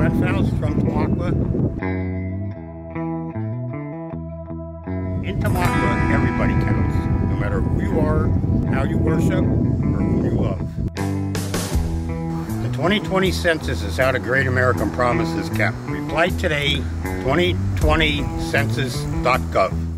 From Tamaqua. In Tamaqua, everybody counts, no matter who you are, how you worship, or who you love. The 2020 census is how the Great American Promise is kept. Reply today, 2020census.gov.